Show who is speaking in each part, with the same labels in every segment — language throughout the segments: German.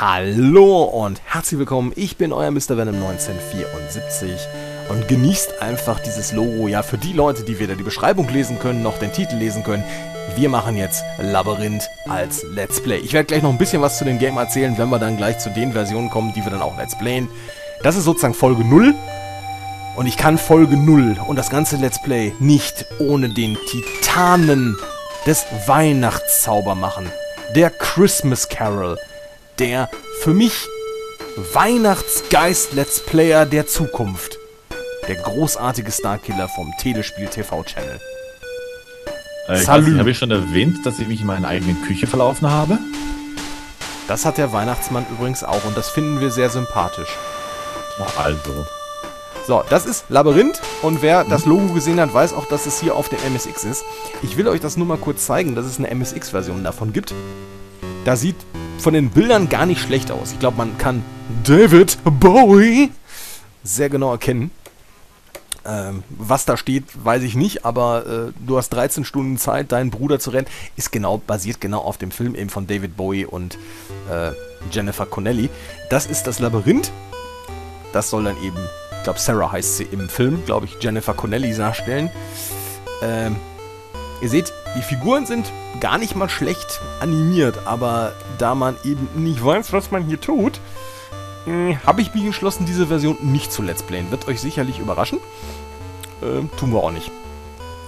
Speaker 1: Hallo und herzlich willkommen, ich bin euer Mr. Venom 1974 und genießt einfach dieses Logo. Ja, für die Leute, die weder die Beschreibung lesen können, noch den Titel lesen können, wir machen jetzt Labyrinth als Let's Play. Ich werde gleich noch ein bisschen was zu dem Game erzählen, wenn wir dann gleich zu den Versionen kommen, die wir dann auch Let's Playen. Das ist sozusagen Folge 0 und ich kann Folge 0 und das ganze Let's Play nicht ohne den Titanen des Weihnachtszauber machen. Der Christmas Carol der für mich Weihnachtsgeist-Let's Player der Zukunft. Der großartige Starkiller vom Telespiel TV-Channel.
Speaker 2: Äh, habe ich schon erwähnt, dass ich mich in meiner eigenen Küche verlaufen habe?
Speaker 1: Das hat der Weihnachtsmann übrigens auch und das finden wir sehr sympathisch.
Speaker 2: Also.
Speaker 1: So, das ist Labyrinth und wer das Logo gesehen hat, weiß auch, dass es hier auf dem MSX ist. Ich will euch das nur mal kurz zeigen, dass es eine MSX-Version davon gibt. Da sieht von den Bildern gar nicht schlecht aus. Ich glaube, man kann David Bowie sehr genau erkennen. Ähm, was da steht, weiß ich nicht, aber äh, du hast 13 Stunden Zeit, deinen Bruder zu rennen. Ist genau, basiert genau auf dem Film eben von David Bowie und äh, Jennifer Connelly. Das ist das Labyrinth. Das soll dann eben, ich glaube, Sarah heißt sie im Film, glaube ich, Jennifer Connelly darstellen. Ähm, Ihr seht, die Figuren sind gar nicht mal schlecht animiert, aber da man eben nicht weiß, was man hier tut, äh, habe ich mich entschlossen, diese Version nicht zu Let's Playen. Wird euch sicherlich überraschen. Äh, tun wir auch nicht.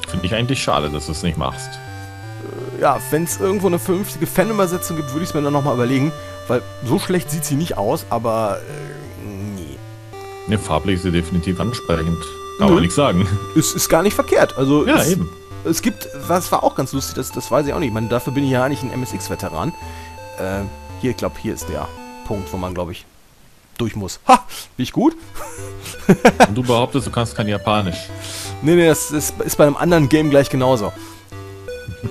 Speaker 2: Finde ich eigentlich schade, dass du es nicht machst.
Speaker 1: Äh, ja, wenn es irgendwo eine vernünftige Fan-Übersetzung gibt, würde ich es mir dann nochmal überlegen, weil so schlecht sieht sie nicht aus, aber äh, nee.
Speaker 2: Ne, farblich ist sie definitiv ansprechend. Kann man nichts sagen.
Speaker 1: Ist, ist gar nicht verkehrt. Also
Speaker 2: ja, eben
Speaker 1: es gibt, was war auch ganz lustig, das, das weiß ich auch nicht. Ich meine, dafür bin ich ja eigentlich ein MSX-Veteran. Äh, hier, ich glaube, hier ist der Punkt, wo man, glaube ich, durch muss. Ha! Bin ich gut?
Speaker 2: Und du behauptest, du kannst kein Japanisch.
Speaker 1: Nee, nee, das ist, ist bei einem anderen Game gleich genauso.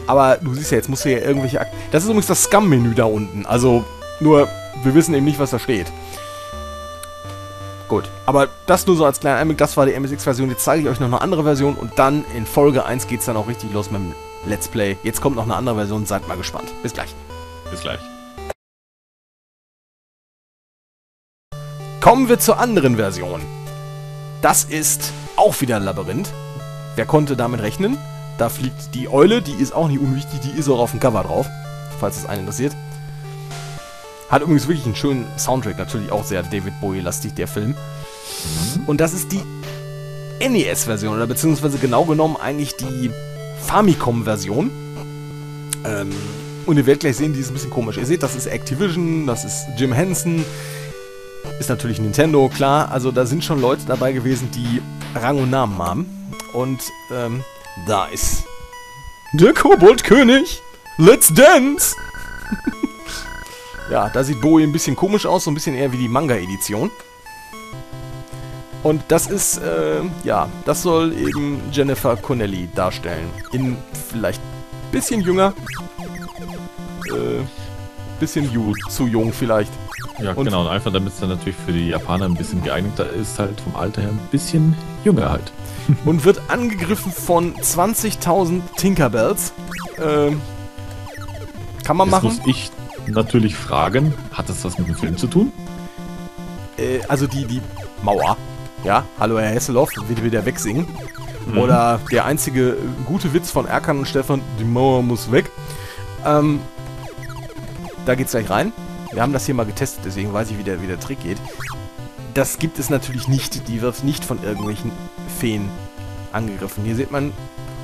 Speaker 1: Aber du siehst ja, jetzt musst du ja irgendwelche... Ak das ist übrigens das Scum-Menü da unten. Also, nur, wir wissen eben nicht, was da steht. Gut, aber das nur so als kleiner Einblick, das war die MSX-Version. Jetzt zeige ich euch noch eine andere Version und dann in Folge 1 geht es dann auch richtig los mit dem Let's Play. Jetzt kommt noch eine andere Version, seid mal gespannt. Bis gleich.
Speaker 2: Bis gleich.
Speaker 1: Kommen wir zur anderen Version. Das ist auch wieder ein Labyrinth. Wer konnte damit rechnen? Da fliegt die Eule, die ist auch nicht unwichtig, die ist auch auf dem Cover drauf, falls es einen interessiert. Hat übrigens wirklich einen schönen Soundtrack, natürlich auch sehr David Bowie-lastig, der Film. Mhm. Und das ist die NES-Version, oder beziehungsweise genau genommen eigentlich die Famicom-Version. Ähm, und ihr werdet gleich sehen, die ist ein bisschen komisch. Ihr seht, das ist Activision, das ist Jim Henson, ist natürlich Nintendo, klar. Also da sind schon Leute dabei gewesen, die Rang und Namen haben. Und ähm, da ist der Koboldkönig. Let's dance! Ja, da sieht Bowie ein bisschen komisch aus, so ein bisschen eher wie die Manga-Edition. Und das ist, äh, ja, das soll eben Jennifer Connelly darstellen. In vielleicht bisschen jünger. Äh, bisschen ju zu jung vielleicht.
Speaker 2: Ja, und genau. Und einfach damit es dann natürlich für die Japaner ein bisschen geeigneter ist, halt vom Alter her ein bisschen jünger halt.
Speaker 1: und wird angegriffen von 20.000 Tinkerbells. Äh, kann man
Speaker 2: Jetzt
Speaker 1: machen.
Speaker 2: muss ich natürlich fragen, hat das was mit dem Film zu tun?
Speaker 1: Äh, also die, die Mauer. Ja, hallo Herr Hesselhoff, wird wieder wegsingen. Mhm. Oder der einzige gute Witz von Erkan und Stefan, die Mauer muss weg. Ähm, da geht's gleich rein. Wir haben das hier mal getestet, deswegen weiß ich, wie der, wie der Trick geht. Das gibt es natürlich nicht. Die wird nicht von irgendwelchen Feen angegriffen. Hier sieht man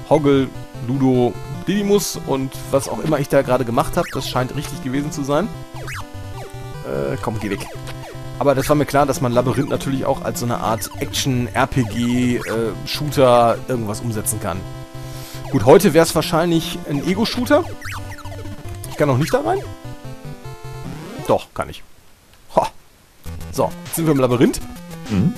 Speaker 1: Hoggle, Ludo, Didymus und was auch immer ich da gerade gemacht habe. Das scheint richtig gewesen zu sein. Äh, komm, geh weg. Aber das war mir klar, dass man Labyrinth natürlich auch als so eine Art Action-RPG-Shooter äh, irgendwas umsetzen kann. Gut, heute wäre es wahrscheinlich ein Ego-Shooter. Ich kann auch nicht da rein. Doch, kann ich. Ho. So, jetzt sind wir im Labyrinth. Mhm.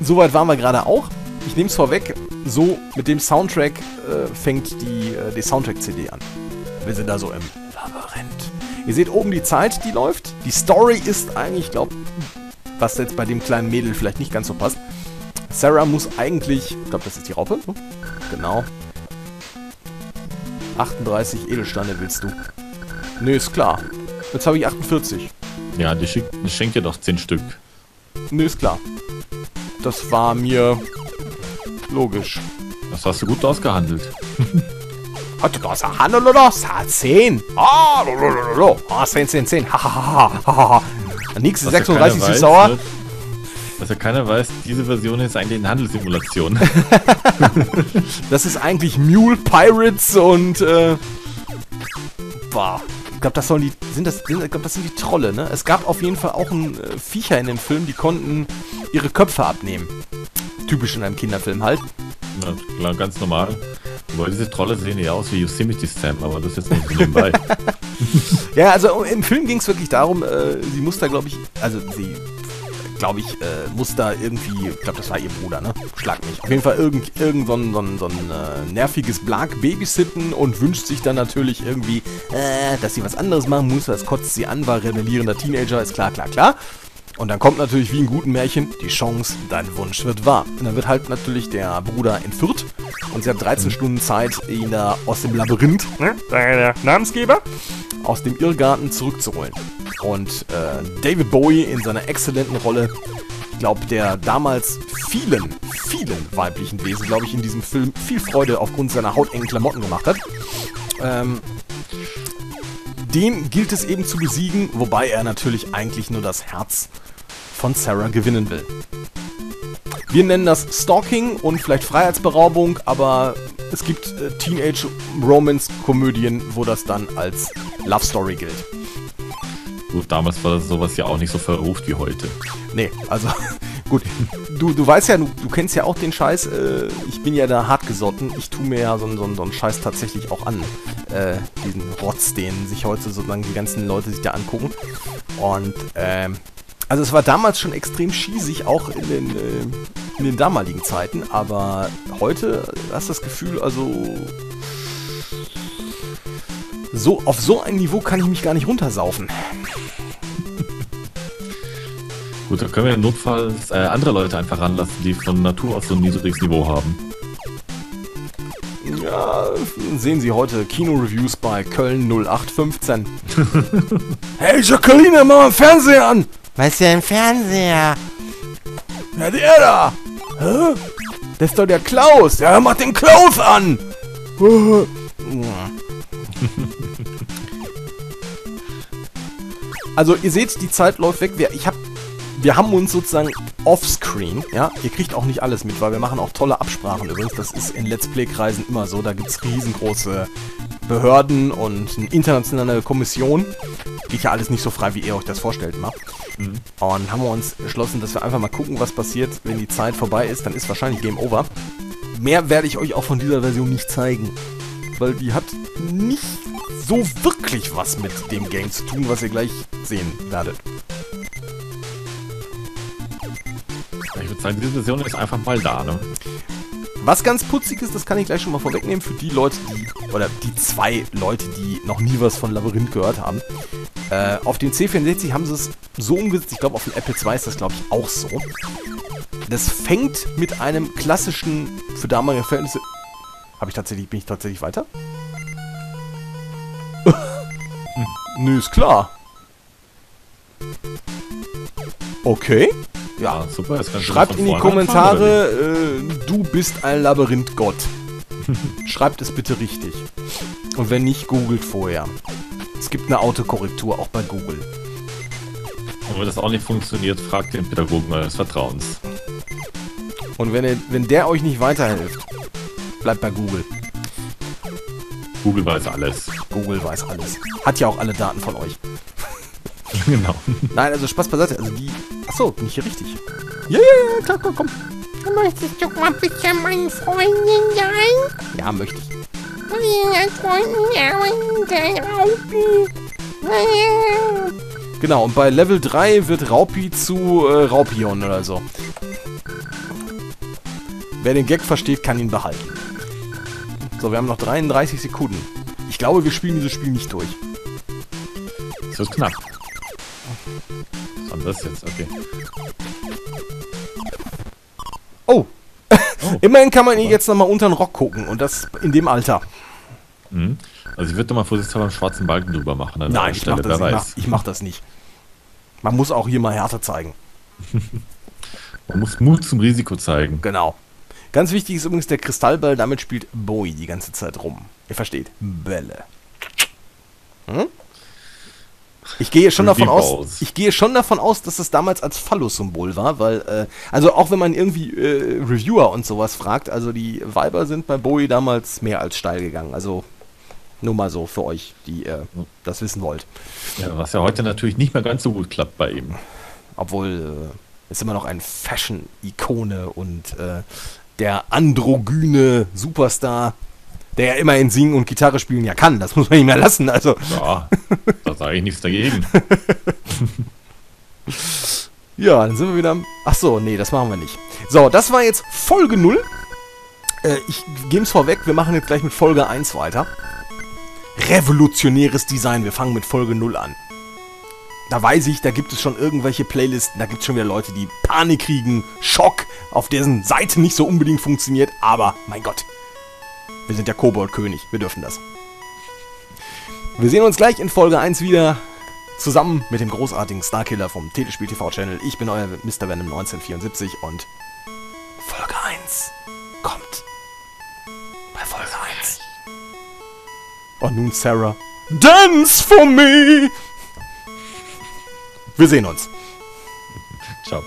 Speaker 1: Soweit waren wir gerade auch ich nehme es vorweg, so mit dem Soundtrack äh, fängt die, äh, die Soundtrack-CD an. Wir sind da so im Labyrinth. Ihr seht oben die Zeit, die läuft. Die Story ist eigentlich, ich glaube, was jetzt bei dem kleinen Mädel vielleicht nicht ganz so passt. Sarah muss eigentlich, ich glaube, das ist die Raupe, ne? genau. 38 Edelsteine willst du. Nö, ist klar. Jetzt habe ich 48.
Speaker 2: Ja, die, schick, die schenkt dir doch 10 Stück.
Speaker 1: Nö, ist klar. Das war mir logisch.
Speaker 2: Das hast du gut ausgehandelt.
Speaker 1: Hat du das Handel oder? 10. Ah, lolololo. Ah, 10, 10, 10. Hahaha. Nächste
Speaker 2: Was ja
Speaker 1: 36
Speaker 2: keiner
Speaker 1: ist
Speaker 2: weiß,
Speaker 1: sauer.
Speaker 2: ne? Was ja keiner weiß, diese Version ist eigentlich eine Handelssimulation.
Speaker 1: Das ist eigentlich Mule Pirates und äh. Boah. Ich glaube, das sollen die. Sind das. Sind, ich glaube, das sind die Trolle, ne? Es gab auf jeden Fall auch ein äh, Viecher in dem Film, die konnten ihre Köpfe abnehmen. Typisch in einem Kinderfilm halt.
Speaker 2: ja, klar, ganz normal. Wobei diese Trolle sehen ja aus wie Yosemite Sam, aber das ist jetzt nicht so nebenbei.
Speaker 1: Ja, also im Film ging es wirklich darum, äh, sie muss da, glaube ich, also sie, glaube ich, äh, muss da irgendwie, ich glaube, das war ihr Bruder, ne? Schlag mich. Auf jeden Fall irgend, irgend so ein, so ein, so ein äh, nerviges Blag babysitten und wünscht sich dann natürlich irgendwie, äh, dass sie was anderes machen muss. Das kotzt sie an, war rebellierender Teenager, ist klar, klar, klar. Und dann kommt natürlich wie in guten Märchen die Chance, dein Wunsch wird wahr. Und dann wird halt natürlich der Bruder entführt und sie hat 13 Stunden Zeit, ihn da aus dem Labyrinth, ne, der Namensgeber, aus dem Irrgarten zurückzuholen. Und äh, David Bowie in seiner exzellenten Rolle, ich glaube, der damals vielen, vielen weiblichen Wesen, glaube ich, in diesem Film viel Freude aufgrund seiner hautengen Klamotten gemacht hat. Ähm, den gilt es eben zu besiegen, wobei er natürlich eigentlich nur das Herz von Sarah gewinnen will. Wir nennen das Stalking und vielleicht Freiheitsberaubung, aber es gibt äh, Teenage-Romance-Komödien, wo das dann als Love Story gilt.
Speaker 2: Gut, damals war sowas ja auch nicht so verruft wie heute.
Speaker 1: Nee, also gut. Du, du weißt ja, du, du kennst ja auch den Scheiß. Äh, ich bin ja da hart gesotten. Ich tue mir ja so, einen- so, so einen Scheiß tatsächlich auch an. Äh, diesen Rotz, den sich heute sozusagen die ganzen Leute sich da angucken. Und ähm, also es war damals schon extrem schießig, auch in den, äh, in den damaligen Zeiten. Aber heute hast du das Gefühl, also so auf so ein Niveau kann ich mich gar nicht runtersaufen.
Speaker 2: Gut, da können wir notfalls äh, andere Leute einfach ranlassen, die von Natur aus so ein niedriges Niveau haben.
Speaker 1: Ja, sehen Sie heute Kino-Reviews bei Köln 0815. hey Jacqueline, mach mal den Fernseher an!
Speaker 3: Was ist denn Fernseher?
Speaker 1: Ja, der da! Hä? Das ist doch der Klaus! Ja, mach den Klaus an! Also, ihr seht, die Zeit läuft weg. Ich hab, wir haben uns sozusagen offscreen, ja, ihr kriegt auch nicht alles mit, weil wir machen auch tolle Absprachen übrigens. Das ist in Let's Play-Kreisen immer so. Da gibt's riesengroße Behörden und eine internationale Kommission. Geht ja alles nicht so frei, wie ihr euch das vorstellt, immer. Und haben wir uns entschlossen, dass wir einfach mal gucken, was passiert, wenn die Zeit vorbei ist. Dann ist wahrscheinlich Game Over. Mehr werde ich euch auch von dieser Version nicht zeigen. Weil die hat nicht so wirklich was mit dem Game zu tun, was ihr gleich sehen werdet.
Speaker 2: Ich würde sagen, diese Version ist einfach mal da, ne?
Speaker 1: Was ganz putzig ist, das kann ich gleich schon mal vorwegnehmen, für die Leute, die, oder die zwei Leute, die noch nie was von Labyrinth gehört haben. Äh, auf dem C64 haben sie es so umgesetzt, ich glaube auf dem Apple II ist das glaube ich auch so. Das fängt mit einem klassischen, für damalige Verhältnisse... Habe ich tatsächlich, bin ich tatsächlich weiter? Nö, ist klar. Okay. Ja,
Speaker 2: Ah, super.
Speaker 1: Schreibt in die Kommentare, äh, du bist ein Labyrinthgott. Schreibt es bitte richtig. Und wenn nicht, googelt vorher. Es gibt eine Autokorrektur auch bei Google.
Speaker 2: Und wenn das auch nicht funktioniert, fragt den Pädagogen eures Vertrauens.
Speaker 1: Und wenn, ihr, wenn der euch nicht weiterhilft, bleibt bei Google.
Speaker 2: Google weiß alles.
Speaker 1: Google weiß alles. Hat ja auch alle Daten von euch.
Speaker 2: Genau.
Speaker 1: Nein, also Spaß beiseite. Also die. Achso, bin ich hier richtig? Ja, ja, ja, klar, komm, komm.
Speaker 3: Möchtest du mal bitte meine Freundin sein?
Speaker 1: Ja, möchte ich. Genau, und bei Level 3 wird Raupi zu äh, Raupion oder so. Wer den Gag versteht, kann ihn behalten. So, wir haben noch 33 Sekunden. Ich glaube, wir spielen dieses Spiel nicht durch.
Speaker 2: Das wird knapp. Was war das jetzt? Okay.
Speaker 1: Oh!
Speaker 2: Oh.
Speaker 1: Immerhin kann man ihn jetzt nochmal unter den Rock gucken und das in dem Alter.
Speaker 2: Mhm. Also ich würde mal vorsichtshalber einen schwarzen Balken drüber machen. An
Speaker 1: Nein, ich mach,
Speaker 2: Stelle,
Speaker 1: das,
Speaker 2: wer
Speaker 1: ich, mach, ich mach das nicht. Man muss auch hier mal Härte zeigen.
Speaker 2: Man muss Mut zum Risiko zeigen.
Speaker 1: Genau. Ganz wichtig ist übrigens der Kristallball, damit spielt Bowie die ganze Zeit rum. Ihr versteht. Bälle. Hm? Ich gehe schon davon aus, ich gehe schon davon aus, dass es damals als Phallus-Symbol war, weil, äh, also auch wenn man irgendwie äh, Reviewer und sowas fragt, also die Weiber sind bei Bowie damals mehr als steil gegangen. Also nur mal so für euch, die äh, das wissen wollt.
Speaker 2: Ja, was ja heute natürlich nicht mehr ganz so gut klappt bei ihm.
Speaker 1: Obwohl äh, ist immer noch ein Fashion-Ikone und äh, der androgyne Superstar, der ja immerhin singen und Gitarre spielen ja kann. Das muss man ihm ja lassen. Also,
Speaker 2: Ja, da sage ich nichts dagegen.
Speaker 1: ja, dann sind wir wieder. am- Ach so, nee, das machen wir nicht. So, das war jetzt Folge 0. Äh, ich gebe es vorweg, wir machen jetzt gleich mit Folge 1 weiter. Revolutionäres Design, wir fangen mit Folge 0 an. Da weiß ich, da gibt es schon irgendwelche Playlisten, da gibt es schon wieder Leute, die Panik kriegen, Schock, auf dessen Seite nicht so unbedingt funktioniert, aber mein Gott, wir sind der Kobold-König, wir dürfen das. Wir sehen uns gleich in Folge 1 wieder, zusammen mit dem großartigen Starkiller vom Telespiel TV Channel. Ich bin euer Mr. Venom 1974 und Folge 1 kommt bei Folge 1. Und nun Sarah. Dance for me! Wir sehen uns.
Speaker 2: Ciao.